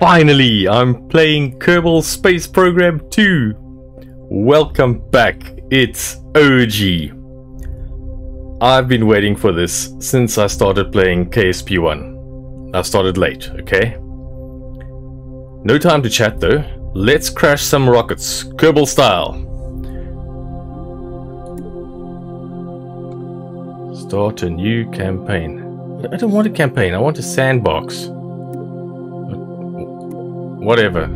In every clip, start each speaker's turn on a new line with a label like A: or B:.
A: Finally, I'm playing Kerbal Space Program 2. Welcome back, it's OG. I've been waiting for this since I started playing KSP1. I started late, okay? No time to chat though. Let's crash some rockets, Kerbal style. Start a new campaign. I don't want a campaign, I want a sandbox. Whatever.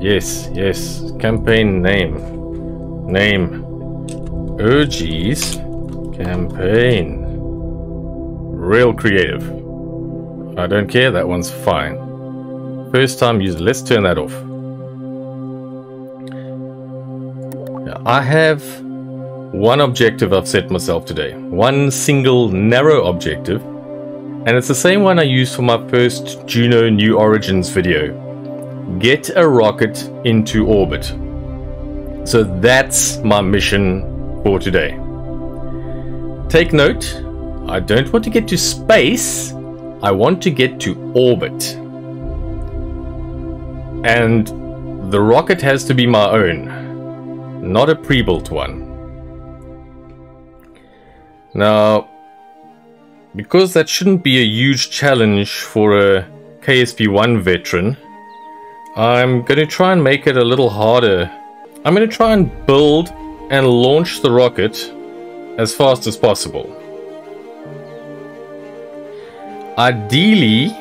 A: Yes, yes. Campaign name. Name. Urges. Campaign. Real creative. I don't care, that one's fine. First time user. Let's turn that off. I have one objective I've set myself today. One single narrow objective. And it's the same one I used for my first Juno New Origins video. Get a rocket into orbit. So that's my mission for today. Take note, I don't want to get to space, I want to get to orbit. And the rocket has to be my own, not a pre-built one. Now, because that shouldn't be a huge challenge for a KSP1 veteran, I'm going to try and make it a little harder. I'm going to try and build and launch the rocket as fast as possible. Ideally,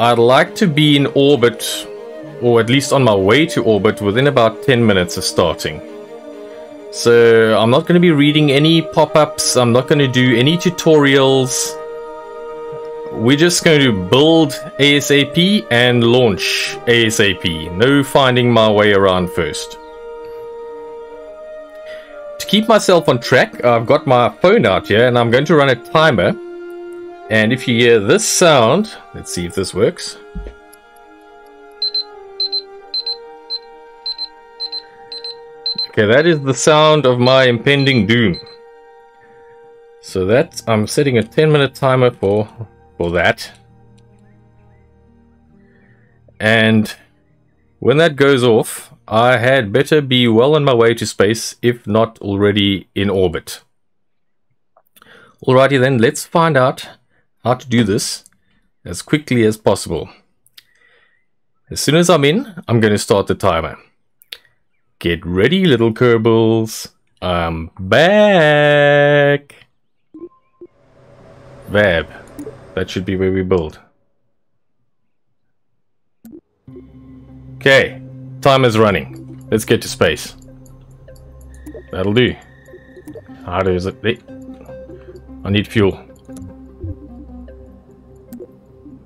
A: I'd like to be in orbit, or at least on my way to orbit, within about 10 minutes of starting. So I'm not going to be reading any pop-ups, I'm not going to do any tutorials. We're just going to build ASAP and launch ASAP. No finding my way around first. To keep myself on track, I've got my phone out here and I'm going to run a timer. And if you hear this sound, let's see if this works. Okay, that is the sound of my impending doom. So that I'm setting a 10 minute timer for for that. And when that goes off, I had better be well on my way to space, if not already in orbit. Alrighty then, let's find out how to do this as quickly as possible. As soon as I'm in, I'm going to start the timer. Get ready, little Kerbals. I'm back. Vab. That should be where we build. Okay. Time is running. Let's get to space. That'll do. How does it? I need fuel.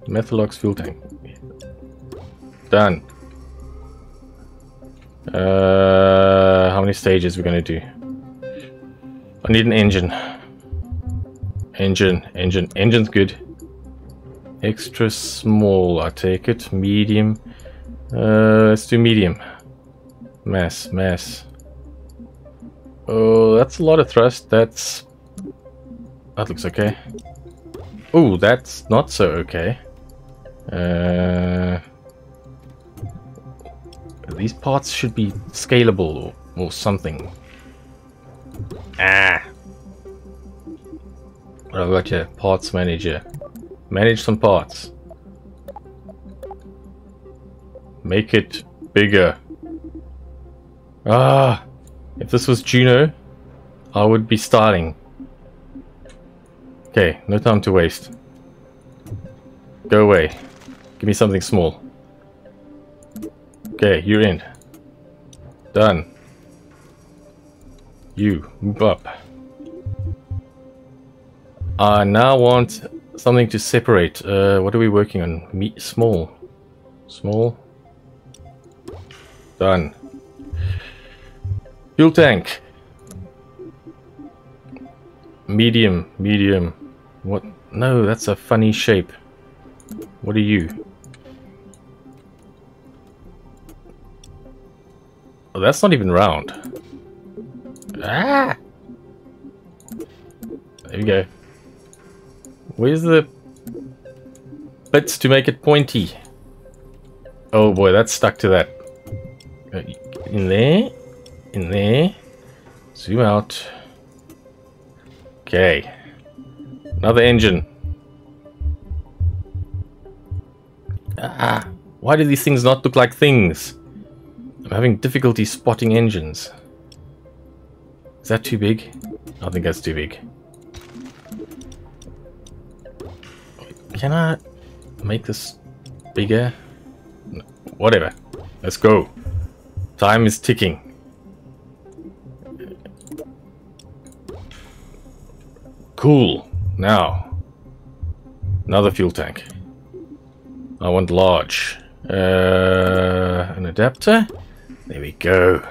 A: Methalox fuel tank. Done. Uh, how many stages we're gonna do? I need an engine. Engine, engine, engine's good. Extra small, I take it. Medium. Uh, let's do medium. Mass, mass. Oh, that's a lot of thrust. That's... That looks okay. Oh, that's not so okay. Uh, these parts should be scalable or, or something. Ah! What got your parts manager? Manage some parts. Make it bigger. Ah, if this was Juno, I would be starting. Okay, no time to waste. Go away. Give me something small. Okay, you're in. Done. You, move up. I now want something to separate. Uh, what are we working on? Meat, small. Small. Done. Fuel tank. Medium, medium. What? No, that's a funny shape. What are you? Oh, that's not even round. Ah! There you go. Where's the... bits to make it pointy. Oh boy, that's stuck to that. Uh, in there. In there. Zoom out. Okay. Another engine. Ah, why do these things not look like things? I'm having difficulty spotting engines. Is that too big? I think that's too big. Can I make this bigger? Whatever. Let's go. Time is ticking. Cool. Now. Another fuel tank. I want large. Uh, an adapter? There we go.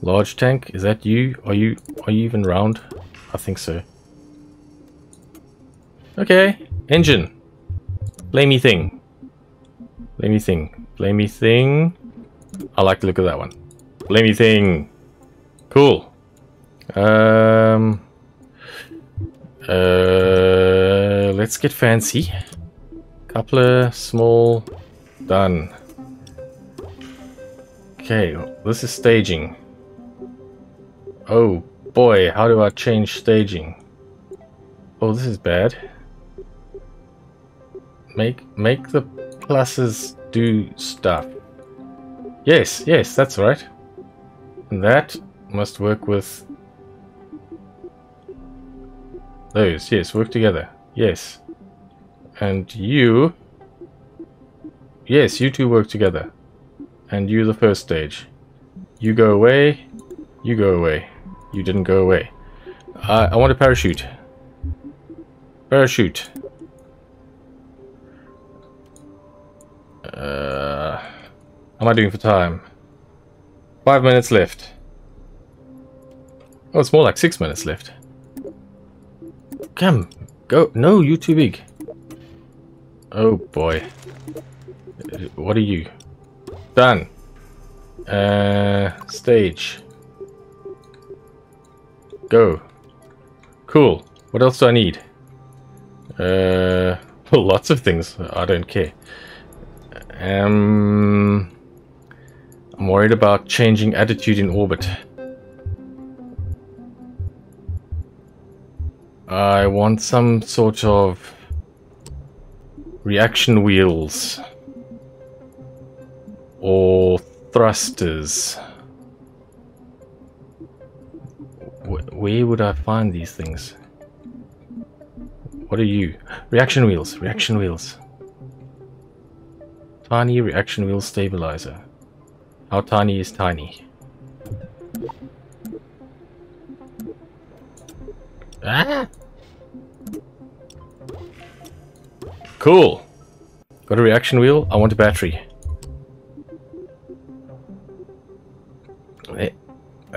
A: Large tank, is that you? Are you are you even round? I think so. Okay, engine. Play me thing. Play me thing. Play me thing. I like the look of that one. Play me thing. Cool. Um. Uh, let's get fancy. Couple of small. Done. Okay, this is staging. Oh boy, how do I change staging? Oh, this is bad. Make make the pluses do stuff. Yes, yes, that's right. And that must work with those. Yes, work together. Yes. And you... Yes, you two work together. And you the first stage. You go away. You go away. You didn't go away. Uh, I want a parachute. Parachute. Uh, how am I doing for time? Five minutes left. Oh, it's more like six minutes left. Come, go. No, you're too big. Oh boy. What are you? Done. Uh, stage. Go. Cool. What else do I need? Uh, lots of things. I don't care. Um, I'm worried about changing attitude in orbit. I want some sort of reaction wheels or thrusters. where would I find these things? What are you? Reaction wheels, reaction wheels. Tiny reaction wheel stabilizer. How tiny is tiny? Ah! Cool. Got a reaction wheel. I want a battery.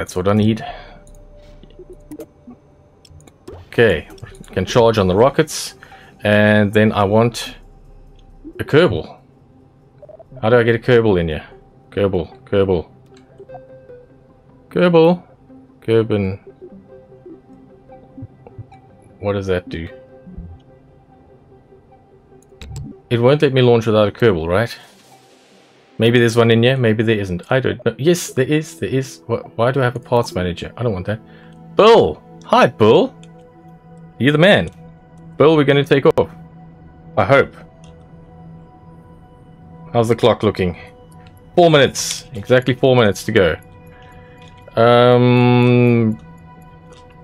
A: That's what I need. Okay, can charge on the rockets. And then I want a Kerbal. How do I get a Kerbal in here? Kerbal, Kerbal. Kerbal. Kerbin. What does that do? It won't let me launch without a Kerbal, right? Maybe there's one in here, maybe there isn't. I don't know. Yes, there is, there is. Why do I have a parts manager? I don't want that. Bill! Hi, Bill! You're the man. Bill, we're going to take off. I hope. How's the clock looking? Four minutes. Exactly four minutes to go. Um,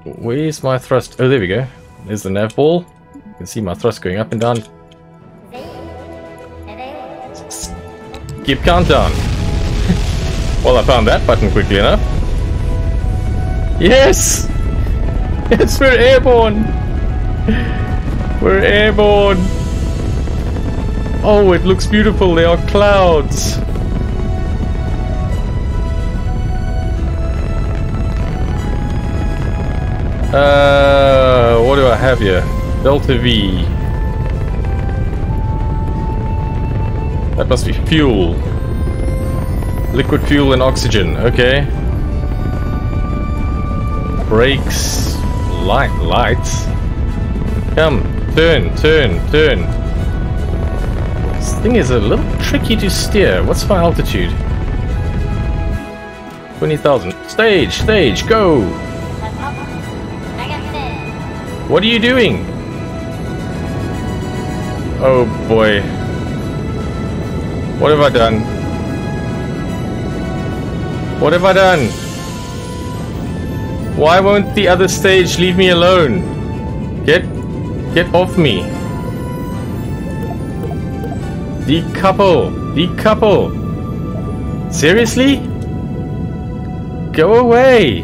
A: Where's my thrust? Oh, there we go. There's the nav ball. You can see my thrust going up and down. Keep countdown. well, I found that button quickly enough. Yes! Yes, we're airborne! We're airborne. Oh, it looks beautiful. They are clouds. Uh, what do I have here? Delta V. That must be fuel. Liquid fuel and oxygen. Okay. Brakes. Light lights. Come, turn, turn, turn. This thing is a little tricky to steer. What's my altitude? 20,000. Stage, stage, go! What are you doing? Oh boy. What have I done? What have I done? Why won't the other stage leave me alone? Get... Get off me. Decouple. Decouple. Seriously? Go away.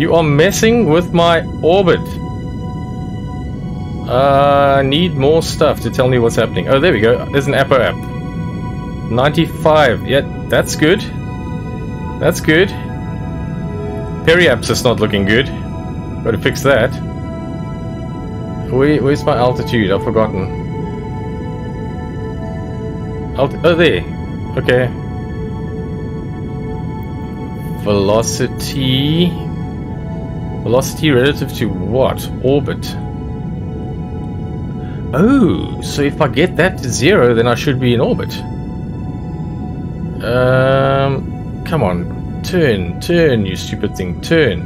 A: You are messing with my orbit. Uh, need more stuff to tell me what's happening. Oh, there we go. There's an apoaps. 95. Yeah, that's good. That's good. Periaps is not looking good. Gotta fix that. Where, where's my altitude? I've forgotten. Alt oh, there. Okay. Velocity... Velocity relative to what? Orbit. Oh, so if I get that to zero, then I should be in orbit. Um, come on. Turn, turn, you stupid thing, turn.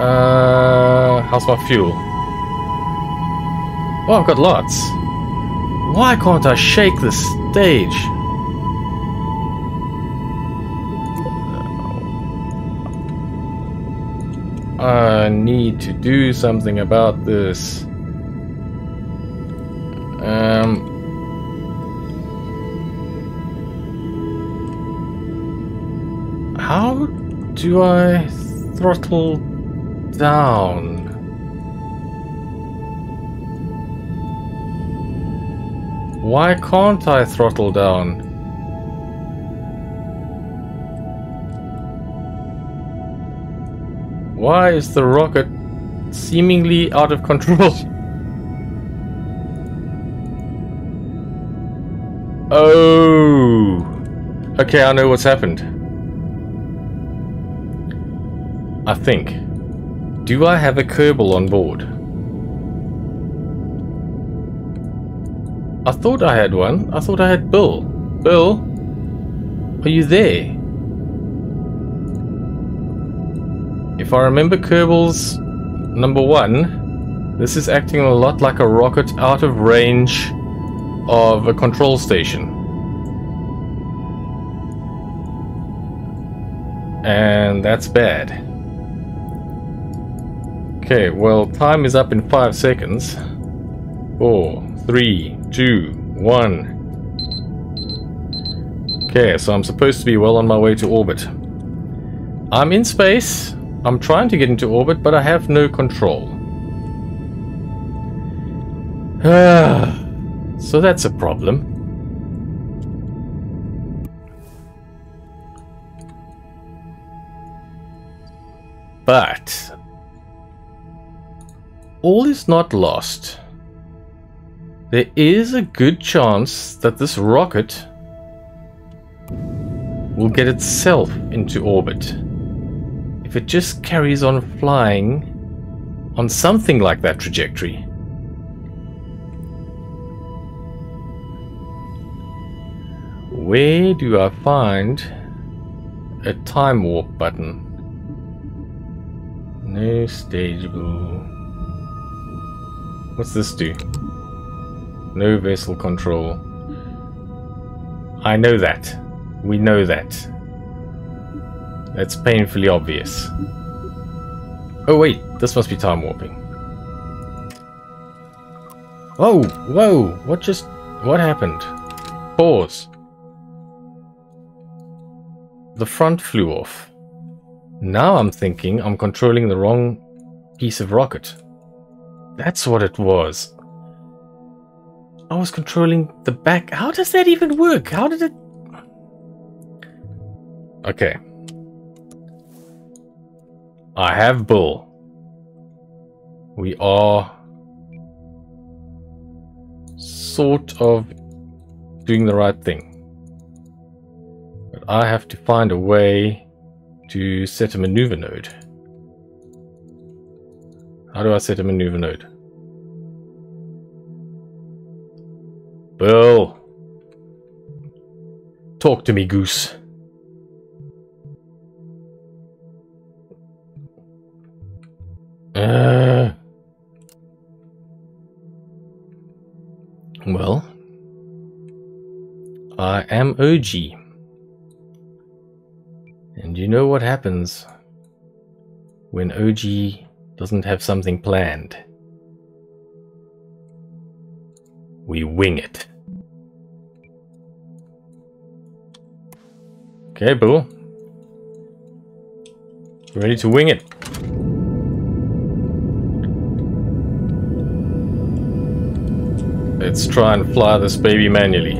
A: Uh, how's my fuel? Oh, I've got lots. Why can't I shake the stage? I need to do something about this. Do I throttle down? Why can't I throttle down? Why is the rocket seemingly out of control? oh! Okay, I know what's happened. I think. Do I have a Kerbal on board? I thought I had one. I thought I had Bill. Bill? Are you there? If I remember Kerbal's number one, this is acting a lot like a rocket out of range of a control station. And that's bad. Okay, well, time is up in five seconds. Four, three, two, one. Okay, so I'm supposed to be well on my way to orbit. I'm in space. I'm trying to get into orbit, but I have no control. so that's a problem. But all is not lost. There is a good chance that this rocket will get itself into orbit. If it just carries on flying on something like that trajectory. Where do I find a time warp button? No stageable. What's this do? No vessel control. I know that. We know that. That's painfully obvious. Oh wait, this must be time warping. Oh, whoa, what just... what happened? Pause. The front flew off. Now I'm thinking I'm controlling the wrong piece of rocket. That's what it was. I was controlling the back. How does that even work? How did it... Okay. I have Bill. We are sort of doing the right thing. But I have to find a way to set a maneuver node. How do I set a maneuver node? Bill. Talk to me, Goose. Uh, well, I am OG. And you know what happens when OG doesn't have something planned. We wing it. Okay, Boo. Ready to wing it. Let's try and fly this baby manually.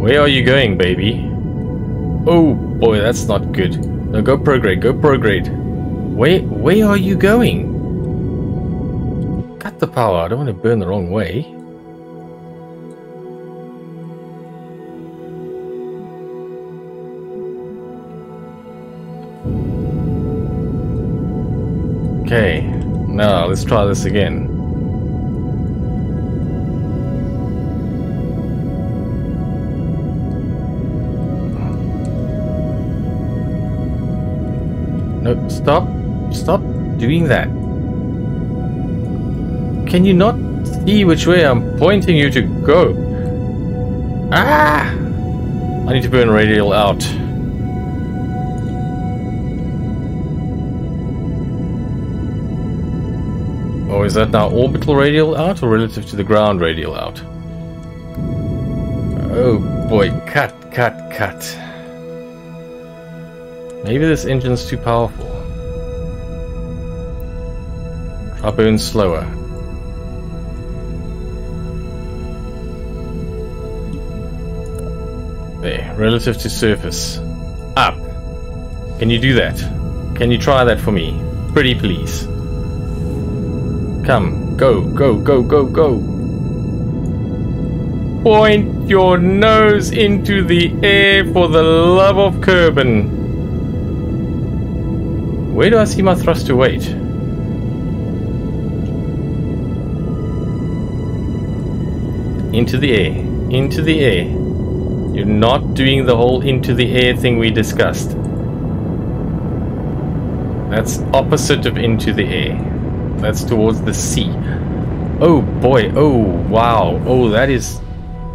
A: Where are you going, baby? Oh boy, that's not good. No, go prograde, go prograde. Where, where are you going? Cut the power, I don't want to burn the wrong way. Okay, now let's try this again. No, stop. Stop doing that. Can you not see which way I'm pointing you to go? Ah! I need to burn radial out. Oh, is that now orbital radial out or relative to the ground radial out? Oh boy, cut, cut, cut. Maybe this engine's too powerful. Burn slower. There, relative to surface. Up. Can you do that? Can you try that for me? Pretty please. Come, go, go, go, go, go. Point your nose into the air for the love of Kerbin. Where do I see my thrust to weight? Into the air. Into the air. You're not doing the whole into the air thing we discussed. That's opposite of into the air. That's towards the sea. Oh boy, oh wow, oh that is...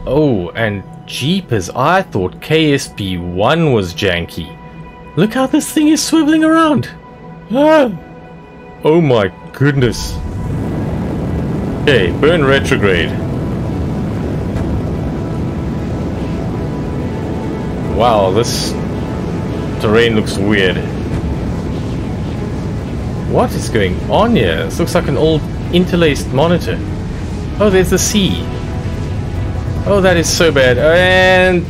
A: Oh, and jeepers, I thought KSP-1 was janky. Look how this thing is swiveling around. Ah! Oh my goodness. Okay, burn retrograde. Wow, this terrain looks weird. What is going on here? This looks like an old interlaced monitor. Oh, there's the sea. Oh, that is so bad. And...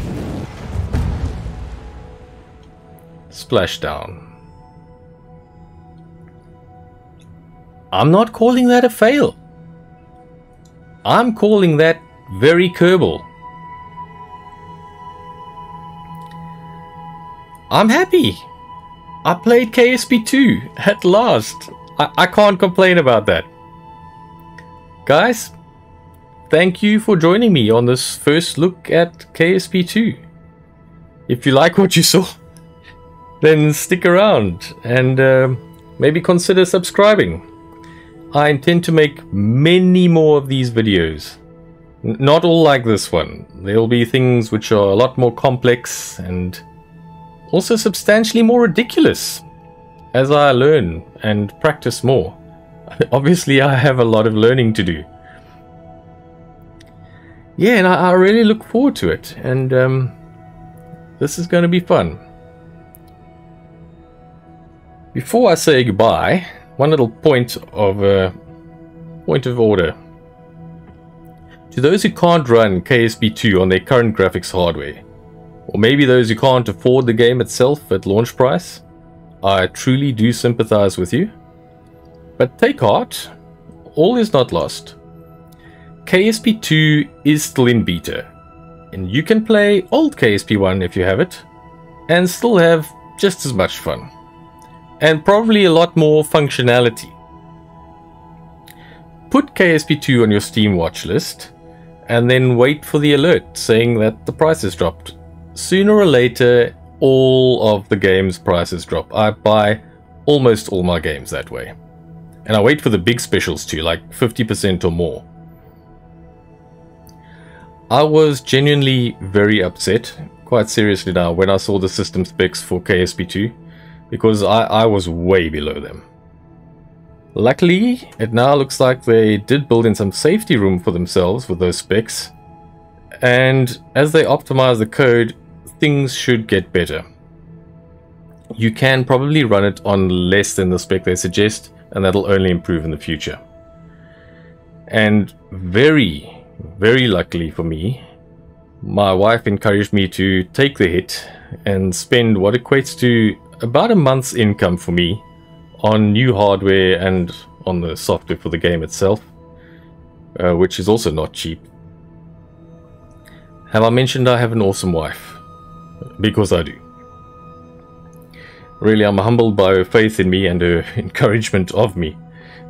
A: Splashdown. I'm not calling that a fail. I'm calling that very Kerbal. I'm happy. I played KSP2 at last. I, I can't complain about that. Guys, thank you for joining me on this first look at KSP2. If you like what you saw, then stick around and uh, maybe consider subscribing. I intend to make many more of these videos. N not all like this one. There'll be things which are a lot more complex and also substantially more ridiculous as I learn and practice more. Obviously, I have a lot of learning to do. Yeah, and I, I really look forward to it, and um, this is going to be fun. Before I say goodbye, one little point of uh, point of order. To those who can't run KSP2 on their current graphics hardware, or maybe those who can't afford the game itself at launch price, I truly do sympathize with you. But take heart, all is not lost. KSP2 is still in beta, and you can play old KSP1 if you have it, and still have just as much fun. And probably a lot more functionality. put KSP2 on your Steam watch list and then wait for the alert saying that the price has dropped. Sooner or later, all of the game's prices drop. I buy almost all my games that way. And I wait for the big specials too, like 50% or more. I was genuinely very upset, quite seriously now, when I saw the system specs for KSP2, because I, I was way below them. Luckily, it now looks like they did build in some safety room for themselves with those specs, and as they optimize the code, things should get better. You can probably run it on less than the spec they suggest, and that'll only improve in the future. And very, very luckily for me, my wife encouraged me to take the hit and spend what equates to about a month's income for me on new hardware and on the software for the game itself, uh, which is also not cheap. Have I mentioned I have an awesome wife? Because I do. Really, I'm humbled by her faith in me and her encouragement of me.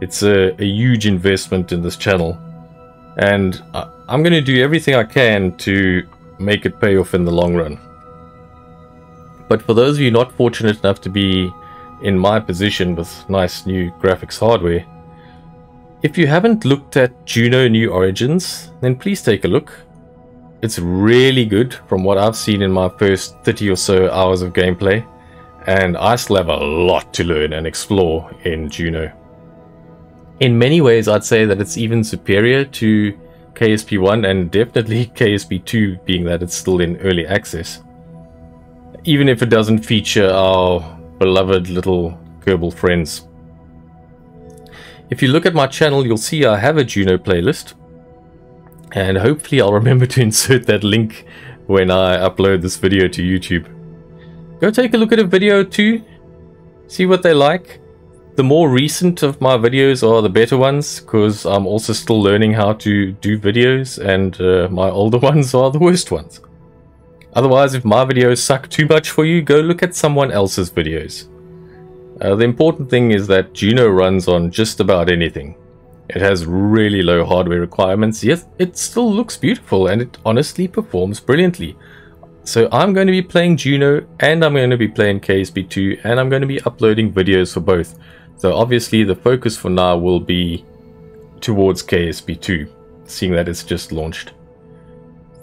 A: It's a, a huge investment in this channel. And I, I'm going to do everything I can to make it pay off in the long run. But for those of you not fortunate enough to be in my position with nice new graphics hardware, if you haven't looked at Juno New Origins, then please take a look. It's really good from what I've seen in my first 30 or so hours of gameplay and I still have a lot to learn and explore in Juno. In many ways, I'd say that it's even superior to KSP1 and definitely KSP2 being that it's still in early access. Even if it doesn't feature our beloved little Kerbal friends. If you look at my channel, you'll see I have a Juno playlist. And hopefully I'll remember to insert that link when I upload this video to YouTube. Go take a look at a video too. See what they like. The more recent of my videos are the better ones because I'm also still learning how to do videos and uh, my older ones are the worst ones. Otherwise, if my videos suck too much for you, go look at someone else's videos. Uh, the important thing is that Juno runs on just about anything. It has really low hardware requirements, yet it still looks beautiful and it honestly performs brilliantly. So I'm going to be playing Juno and I'm going to be playing KSP2 and I'm going to be uploading videos for both. So obviously the focus for now will be towards KSP2, seeing that it's just launched.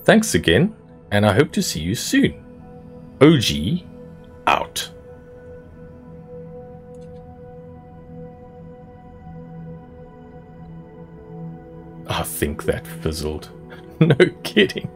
A: Thanks again, and I hope to see you soon. OG out. I think that fizzled. no kidding.